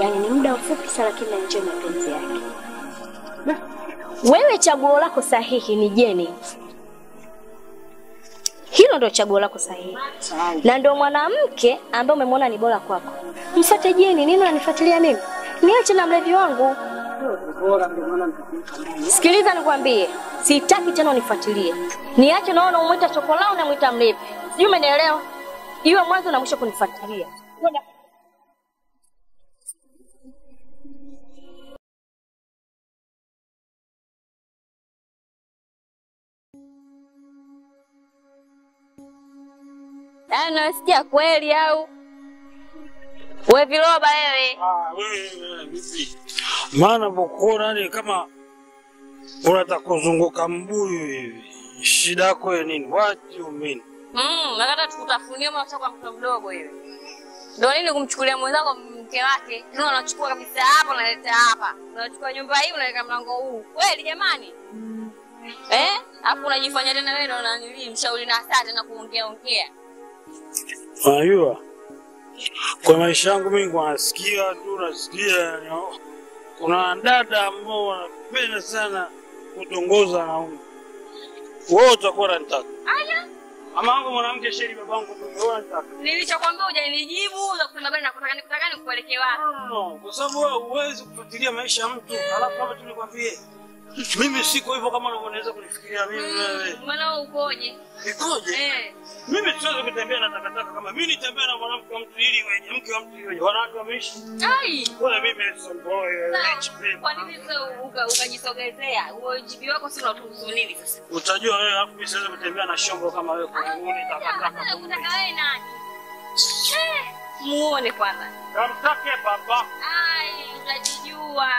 Yaani ni muda mfupi sana, lakini nanjia mapenzi yake. Wewe chaguo lako sahihi ni Jeni. Hilo ndio chaguo lako sahihi, na ndio mwanamke ambaye umemwona ni bora kwako. Mfuate Jeni. Nini unanifuatilia mimi? Niache na mlevi wangu. Sikiliza nikwambie, sitaki tena unifuatilie. Niache naona umwita chokolao unamwita mlevi. Sijui umenielewa? Iwe mwanzo na mwisho kunifuatilia. Yaani unasikia kweli au? We viroba wewe. Ah? Maana pokuona ni kama unataka kuzunguka mbuyu hivi. Shida yako ya nini? What you mean? Mm, nakata tukutafunia mafuta kwa mtoto mdogo hivi. Ndio nini kumchukulia mwenzako mke wake? Ndio unachukua kabisa hapa unaleta hapa. Unachukua nyumba hii unaweka mlango huu. Kweli jamani? Eh? Hapo unajifanya tena wewe ndio unanilii mshauri na asante na kuongea ongea. Unajua, kwa maisha yangu mimi kwa nasikia tu nasikia kuna dada ambao wanapenda sana kutongoza wanaume. Wewe utakuwa unanitaka Aya, ama wangu mwanamke sheri babangu nilichokwambia hujanijibu, za kusema bali nakutaka nikutaka nikupeleke wapi? Kwa sababu wewe huwezi kufuatilia maisha ya mtu alafu kama tu nikwambie mimi siko hivyo kama unavyoweza kunifikiria mimi wewe. Maana wewe ukoje? Nikoje? Eh. Mimi siwezi kutembea na takataka kama mimi nitembea na mwanamke wa mtu ili wenye mke wa mtu iweje? Wanawake wameishi. Ai. Wewe mimi ni rich. Kwa nini sasa uka- ukajisogezea? Ujibi wako si unatuhusu nini sasa? Utajua wewe alafu mimi siwezi kutembea na shombo kama wewe kwa muone takataka. Unataka wewe nani? Eh, muone kwanza. Namtake baba. Ai, utajijua.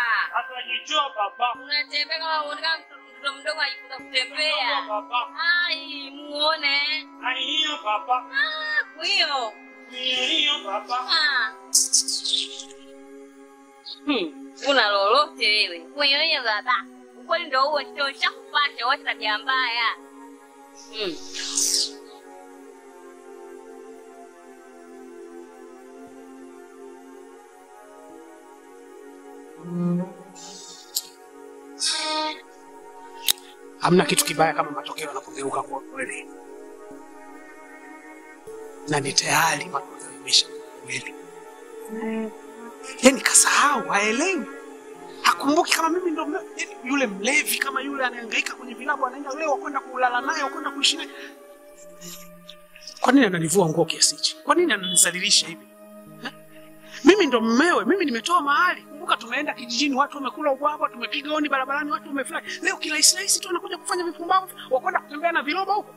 unajijua baba. Unatembea kama unataka mtoto mdogo ajifunza kutembea. Baba. Ai, muone. Ai hiyo baba. Ah, hiyo. Hiyo baba. Ah. Hmm, una lolote wewe. Wenye baba. Ukweli ndio huo ndio shakupata wacha tabia mbaya. Hmm. Hamna kitu kibaya kama matokeo yanapogeuka kuwa kweli, na ni tayari matokeo yamesha kweli. Yani kasahau, haelewi, hakumbuki kama mimi ndo yani yule mlevi, kama yule anahangaika kwenye vilabu, anaenda leo kwenda kulala naye, kwenda kuishi naye. Kwa nini ananivua nguo kiasi hichi? Kwa nini ananizalilisha hivi? Eh? Mimi ndo mmewe, mimi nimetoa mahali. Kumbuka tumeenda kijijini, watu wamekula ubwabwa, tumepiga honi barabarani, watu wamefurahi. Leo kirahisi rahisi tu anakuja kufanya vipumbavu, wakwenda kutembea na viroba huko.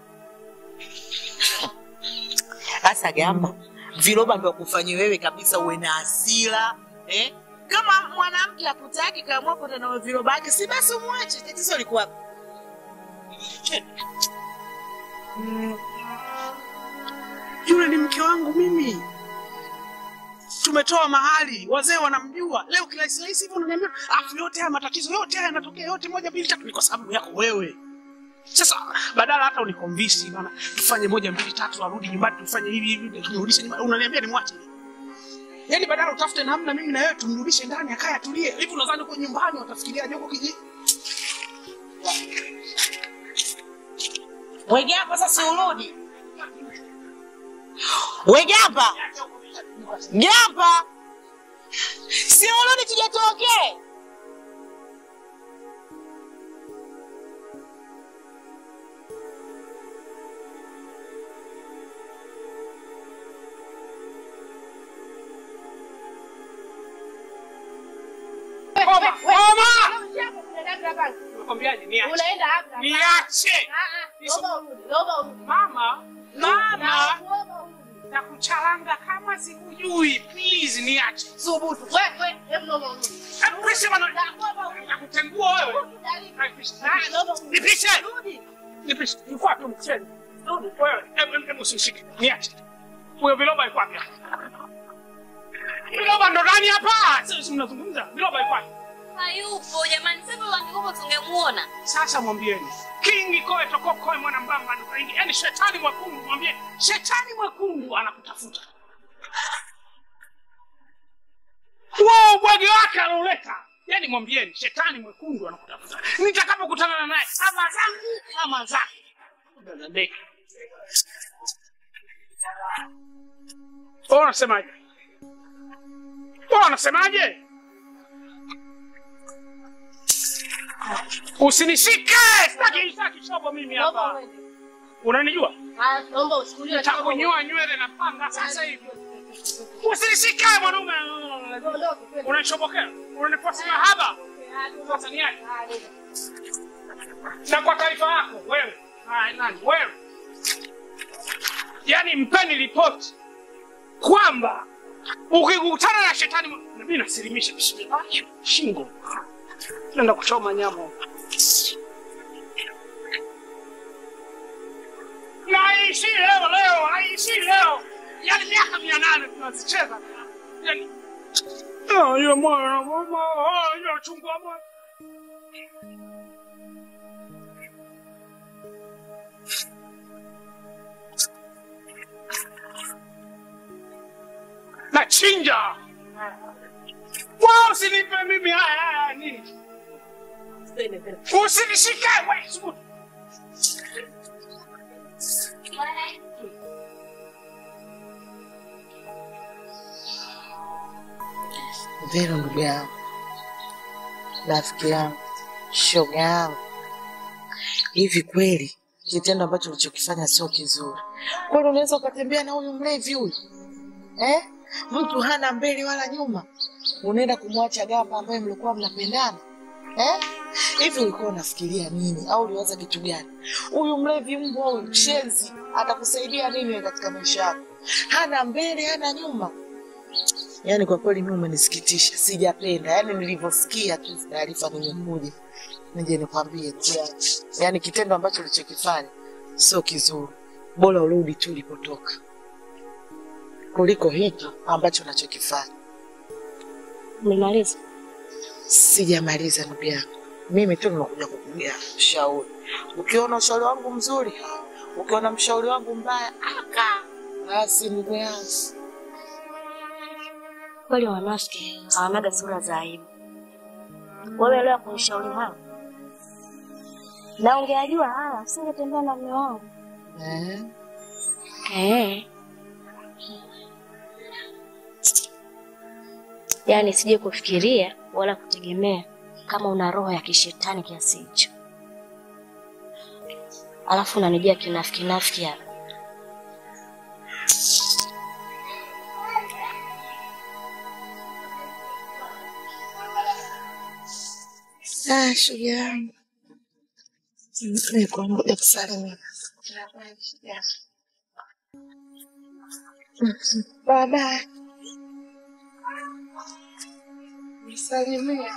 Sasa gamba viroba ndio kufanya wewe kabisa uwe na hasira eh? Kama mwanamke akutaki kaamua kwenda na viroba yake, si basi umwache. Tatizo liko wapi? Yule ni mke wangu mimi, tumetoa mahali, wazee wanamjua. Leo kirahisi rahisi hivyo unaniambia, afu yote haya matatizo yote haya yanatokea yote, moja mbili tatu, ni kwa sababu yako wewe. Sasa badala hata unikomvisi bana, tufanye moja mbili tatu, arudi nyumbani, tufanye hivi hivi, tumrudishe nyumbani, unaniambia nimwache? Yaani badala utafute namna mimi na wewe tumrudishe ndani akae atulie. Hivi unadhani kwa nyumbani watafikiria joko kijiji? hapa sasa urudi. Wegamba. Gamba. Si urudi tujatokee. Niache. Naomba urudi. Mama, mama, Naomba kuchalanga kama sikujui. Please niache. Subutu. Wewe, hebu naomba urudi. Hebu pisha bana. Nakutengua wewe. Nipishe. Rudi. Nipishe. Nilikuwa tu mcheni. Wewe, hebu hebu usishike. Niache. Huyo viloba yuko wapi? Viloba ndo nani hapa? Sisi mnazungumza. Viloba yuko wapi? Hayupo jamani, sasa wangekuwa tungemuona. Sasa mwambieni King Koe Toko Koe mwana mbamba ndo kaingia. Yaani shetani mwekundu mwambie shetani mwekundu anakutafuta. Wao bwagi wake anauleta. Yaani mwambieni shetani mwekundu anakutafuta. Nitakapokutana naye ama zangu ama zake. Dadadeki. Unasemaje? Unasemaje? Usinishike! Sitaki sitaki shobo mimi hapa. Unanijua? Haya, naomba usichukulie Nitakunyoa nywele na panga sasa hivi. Usinishike mwanaume. Unanishobokea? Unaniposi mahaba? Sasa niache. Na kwa taifa yako wewe, Haya nani wewe? Yaani mpeni ripoti kwamba ukikutana na shetani mimi nasilimisha bismillah shingo. Nenda kuchoma nyama. Na haishi leo leo, haishi leo. Yaani miaka mia nane tunazicheza. Yaani Ah, ah. Nachinja. Wao usinipe mimi haya nini? Usinishike wewe. Vero, ndugu yangu, rafiki yangu, shoga yangu, hivi kweli kitendo ambacho ulichokifanya sio kizuri? Kweli unaweza ukatembea na huyu mlevi huyu eh? Mtu hana mbele wala nyuma, unaenda kumwacha gamba ambaye mlikuwa mnapendana eh? Hivi ulikuwa unafikiria nini au uliwaza kitu gani? Huyu mlevi mbwa huyu mshenzi atakusaidia nini katika maisha yako? Hana mbele hana nyuma. Yaani kwa kweli mimi umenisikitisha, sijapenda. Yaani nilivyosikia tu taarifa nimekuja nije nikwambie tu, yaani kitendo ambacho ulichokifanya sio kizuri. Bora urudi tu ulipotoka kuliko hiki ambacho unachokifanya. Umemaliza? Sijamaliza ndugu yangu, mimi tu nimekuja kukugia ushauri. Ukiona ushauri wangu mzuri, ukiona mshauri wangu mbaya, aka basi yangu Kweli Wanawake hawanaga sura za aibu. Wewe leo kunishauri wangu na ungeajua haya, usingetembea na mume wangu eh. eh. Yaani sije kufikiria wala kutegemea kama una roho ya kishetani kiasi hicho, alafu unanijia kinafiki nafiki hapa. Ah, shuga yangu, nilikuwa kusalimia. Mhm, Baadaye nisalimia.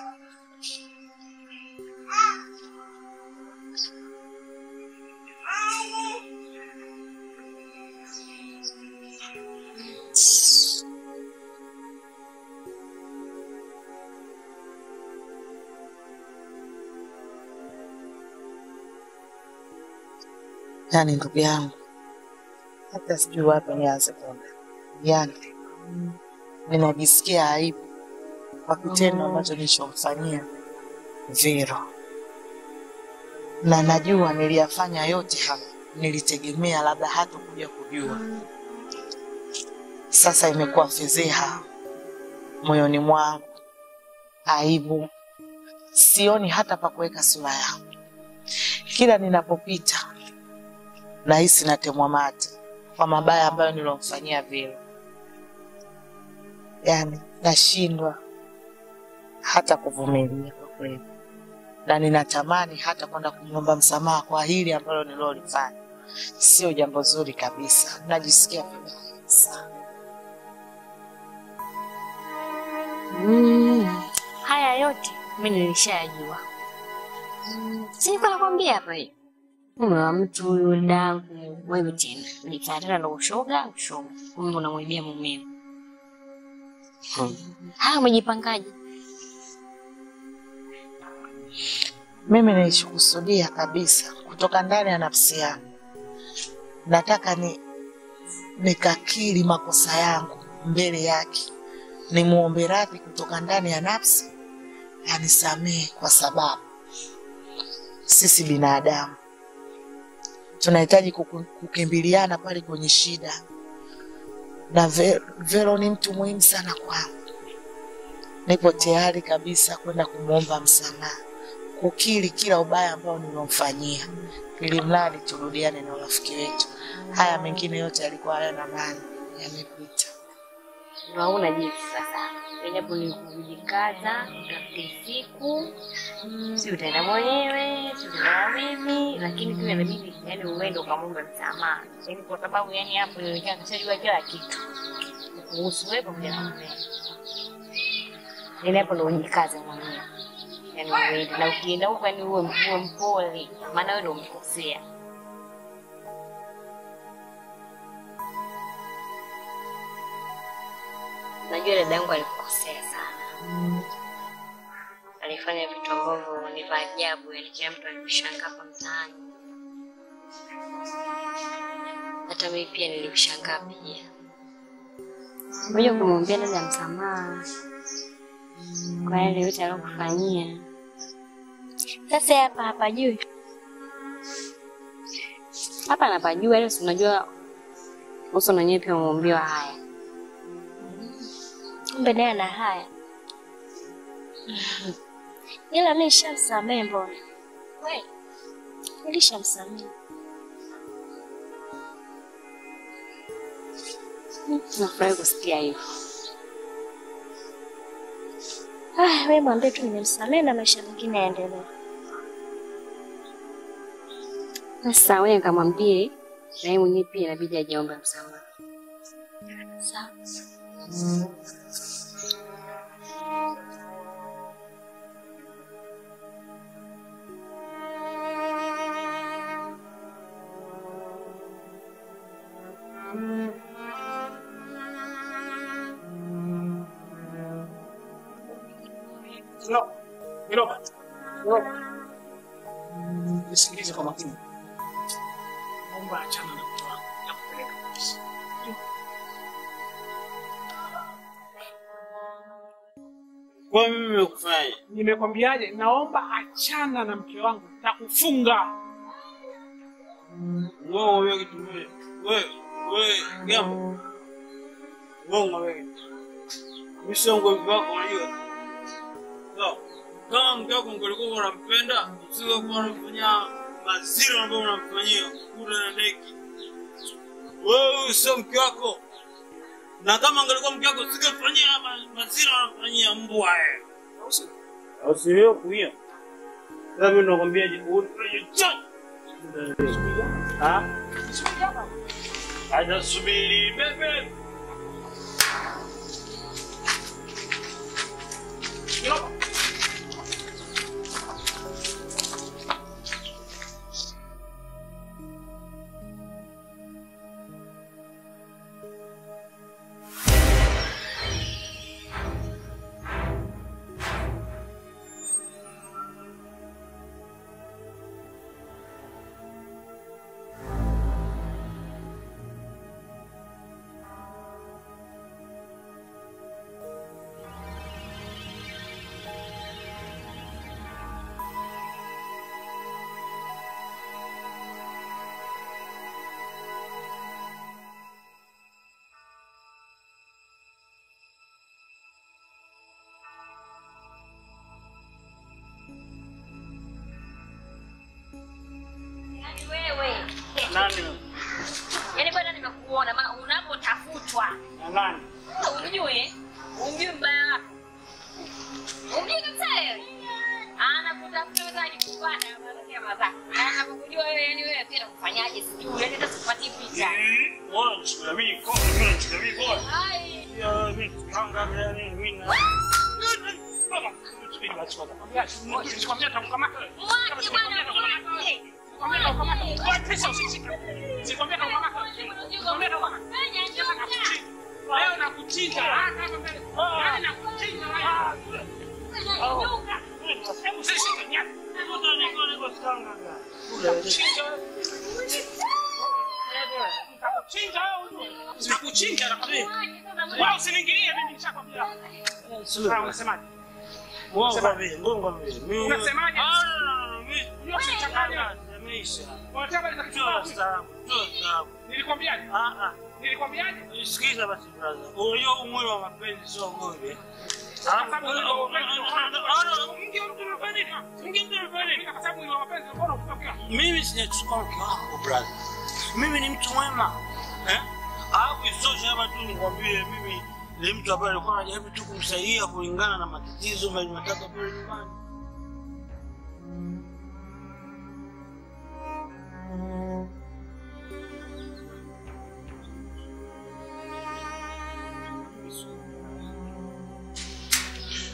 Yaani ndugu yangu, hata sijui wapi nianze kuona. Yani ninajisikia aibu kwa kitendo ambacho nilichomfanyia Vero, na najua niliyafanya yote hapa nilitegemea labda hata kuja kujua. Sasa imekuwa fedheha moyoni mwangu, aibu, sioni hata pa kuweka sura yangu. Kila ninapopita nahisi natemwa mate kwa mabaya ambayo nilomfanyia vile, yani nashindwa hata kuvumilia kwa kweli, na ninatamani hata kwenda kumwomba msamaha kwa hili ambalo nilolifanya. Sio jambo zuri kabisa, najisikia vibaya sana. Mm. Haya yote mimi nilishayajua. Mm, nilikuwa nakwambia hapa hiyo. Mume wa mtu huyu dangu, wewe tena Nikatana na ndo ushoga ushoga, kumbe unamwibia mumeo. Hmm. Haya, umejipangaje? Mimi nilichokusudia kabisa kutoka ndani ya nafsi yangu, nataka ni nikakiri makosa yangu mbele yake, nimwombe radhi kutoka ndani ya nafsi, anisamehe kwa sababu sisi binadamu. Tunahitaji kukimbiliana pale kwenye shida, na Ve- Vero ni mtu muhimu sana kwangu. Nipo tayari kabisa kwenda kumwomba msamaha, kukiri kila ubaya ambao nimemfanyia, ili mradi turudiane na urafiki wetu. Haya mengine yote yalikuwa hayana maana, yamepita. Unaona jibu sasa. Hapo ni kujikaza, siku, si utaenda mwenyewe, si utaenda mimi, lakini tu inabidi yani uende ukamwombe msamaha. yani kwa sababu yani hapo inaonekana kashajua kila kitu kuhusu wewe pamoja na mume. Yaani hapo ndo ujikaze mwenyewe. Yaani wawili, na ukienda huko yani uwe uwe mpole, maana wewe ndio umekosea. Najua dada yangu alikukosea sana. Alifanya vitu ambavyo ni vya ajabu, yani kila mtu alikushangaa hapa mtaani. Hata mimi pia nilimshangaa pia. Ngoja kumwambia dada msamaha kwa yale yote aliyokufanyia. Sasa hapa hapajui. Hapa napajua, ila si unajua uso na wenyewe pia umeombiwa haya. Kumbe naye ana haya. Ila mi nishamsamehe mbona? Kweli? Nilishamsamehe. Nafurahi kusikia hivyo. Ah, wewe mwambie tu nimemsamehe na maisha mengine yaendelee. Sasa wewe nikamwambie na yeye mwenyewe pia inabidi ajiombe msamaha. Sawa. No. Niloba. Niloba. Nisikilize kwa makini. Naomba achana na mtu wangu. Nakupeleka polisi. Kwa mimi nimekufanya. Nimekwambiaje? Naomba achana na mke wangu. Takufunga. Wewe kitu. Wewe, wewe, jambo. Wewe wewe. Mgomvi wako unajua. Sawa. Kama mke wako ungekuwa unampenda, usingekuwa unamfanyia mazira ambayo unamfanyia kura na ndeki. Wewe sio mke wako. Na kama angalikuwa mke wako singefanyia ma- mazira unamfanyia mbwa yeye. Au sio kuia? Sasa mimi. Ah? Anasubiri bebe. Niloba. Sasa nakuchinja. Leo nakuchinja. Ah, kama mbele. Yaani nakuchinja. Hebu usishike nyama. Nakuchinja. Nakuchinja wewe. Nakuchinja nakwambia. Wewe usiniingilie mimi nishakwambia. Ah, unasemaje? Nilikwambiaje? Nilikwambiaje? Sikiza basi brother. Unajua umri wa mapenzi sio ng'ombe. Mimi sijachukua mke wangu brother. Mimi ni mtu mwema. Eh? Alafu isitoshe hapa tu nikwambie mimi ni mtu ambaye alikuwa anajaribu tu kumsaidia kulingana na matatizo ambayo matatu pale nyumbani.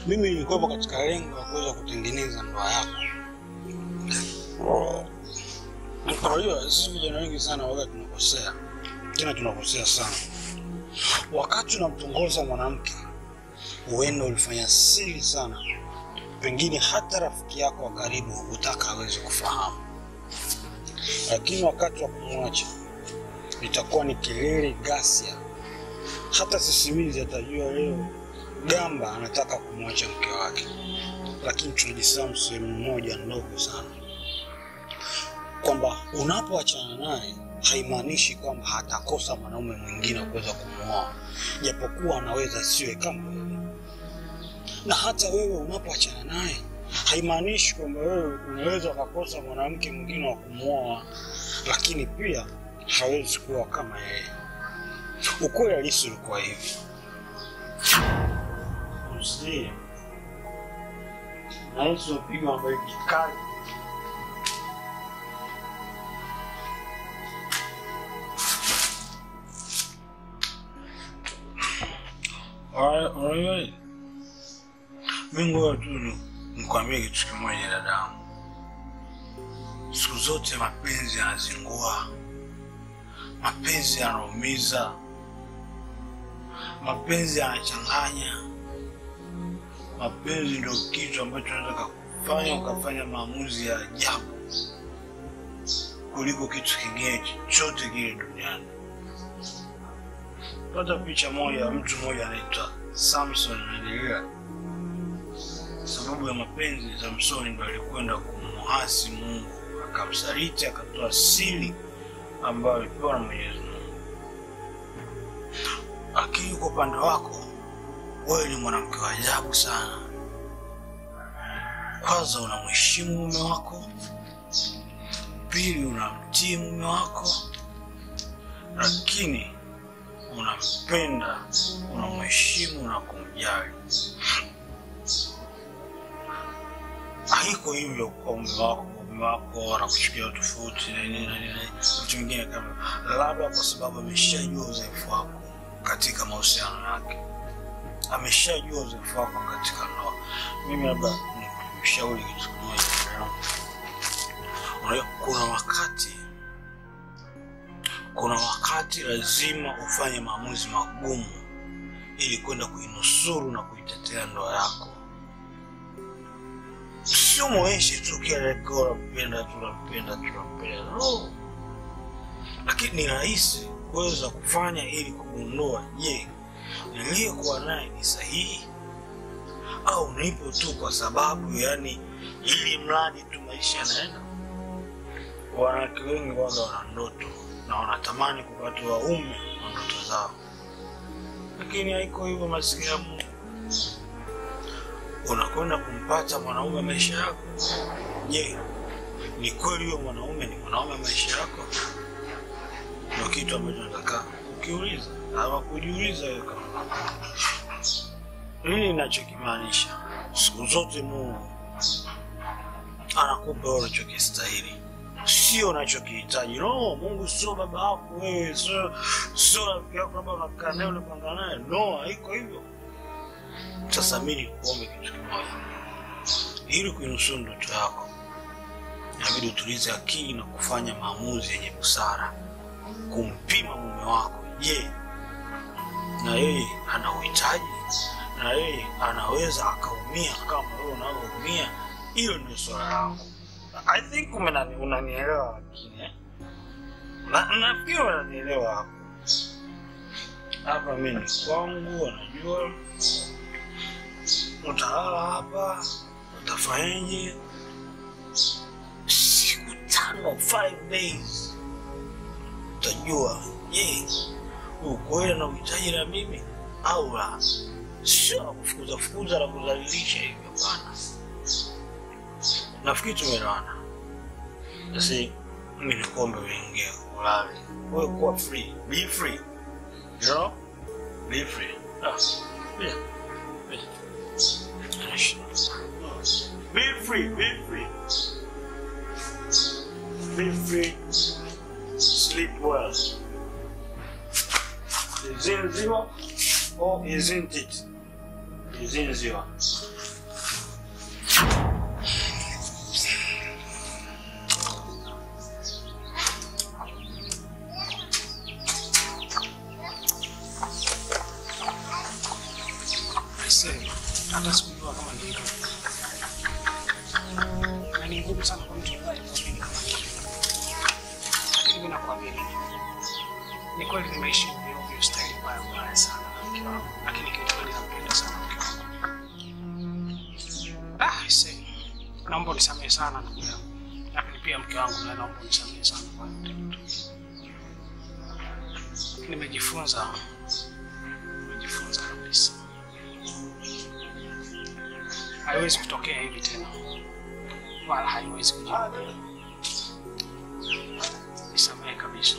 Mimi nilikuwepo katika lengo la kuweza kutengeneza ndoa yako. Unajua sisi vijana wengi sana waga tunakosea, tena tunakosea sana. Wakati unamtongoza mwanamke, huenda ulifanya siri sana, pengine hata rafiki yako wa karibu hutaka aweze kufahamu, lakini wakati wa kumwacha itakuwa ni kelele, ghasia. Hata sisimizi atajua leo Gamba anataka kumwacha mke wake, lakini tunajisahau sehemu moja ndogo sana, kwamba unapoachana naye haimaanishi kwamba hatakosa mwanaume mwingine kuweza kumwoa, japokuwa anaweza siwe kama wewe. Na hata wewe unapoachana naye haimaanishi kwamba wewe unaweza ukakosa mwanamke mwingine wa kumwoa, lakini pia hawezi kuwa kama yeye. Ukweli halisi ulikuwa hivi usikie na hizo pigo ambayo kikali Unajua, mi ngoja tu ni- nikwambie kitu kimoja dadangu. Siku zote mapenzi yanazingua, mapenzi yanaumiza, mapenzi yanachanganya. Mapenzi ndio kitu ambacho naweza kufanya ukafanya maamuzi ya ajabu kuliko kitu kingine chochote kile duniani. Pata picha moja ya mtu mmoja anaitwa Samson Delila. Sababu ya mapenzi, Samsoni ndo alikwenda kumuhasi Mungu, akamsaliti, akatoa siri ambayo alipewa na Mwenyezi Mungu. Lakini kwa upande wako wewe ni mwanamke wa ajabu sana. Kwanza unamheshimu mume wako, pili unamtii mume wako, lakini unampenda, unamheshimu na kumjali. Haiko hivyo kwa mume wako. Mume wako anakuchukia tofauti na nini na nini, vitu vingine kama labda kwa sababu ameshajua udhaifu wako katika mahusiano yake ameshajua uzoefu wako katika ndoa. Mimi labda nikushauri kitu kimoja. Kuna wakati kuna wakati lazima ufanye maamuzi magumu ili kwenda kuinusuru na kuitetea ndoa yako. Sio mweshi tu kila dakika unampenda tunampenda tunampenda, no. Lakini ni rahisi kuweza kufanya ili kugundua, je, niliyekuwa naye ni sahihi au nipo tu kwa sababu yani, ili mradi tu maisha yanaenda. Wanawake wengi kwanza wana ndoto na wanatamani kupata waume wa ndoto zao, lakini haiko hivyo. Masikia ya Mungu, unakwenda kumpata mwanaume maisha yako. Je, ni kweli huyo mwanaume ni mwanaume maisha yako? Ndio kitu ambacho nataka ukiuliza ama kujiuliza wewe kama nini ninachokimaanisha. Siku zote Mungu anakupa unachokistahili, sio unachokihitaji. No, Mungu sio baba yako wewe, sio sio rafiki yako labda unakaa naye unapanga naye. No, haiko hivyo. Sasa mimi nikuombe kitu kimoja, ili kuinusuru ndoto yako, inabidi utulize akili na kufanya maamuzi yenye busara, kumpima mume wako. Je, na yeye ana uhitaji na yeye anaweza akaumia kama wewe unavyoumia? Hiyo ndio swala langu. I think unanielewa, lakini na nafikiri unanielewa hapo. Hapa mimi ni kwangu, wanajua utalala hapa, utafanyaje? Siku tano, five days, utajua je, ukweli na uhitaji na mimi au la. Sio kufukuza fukuza na kudhalilisha hivyo, hapana. Nafikiri tumeelewana. Sasa mimi nikuombe uingie ulale, wewe kuwa free, be free, you know, be free. Ah, yeah. Be free, be free. Be free. Sleep well. Isn't zero or isn't it? Isn't zero. Hata sikujua kama ni hivyo. Na ni ngumu sana kwa mtu yeyote kuamini. Lakini mimi nakuamini. Ni kweli nimeishi ovyo ovyo staili mbaya mbaya sana na mke wangu, nampenda sana. Ah, aisee, naomba unisamehe sana ndugu yangu. Lakini pia mke wangu naye naomba unisamehe sana kwa nimejifunza haiwezi kutokea hivi tena, wala haiwezi kujirudia. Nisamehe kabisa.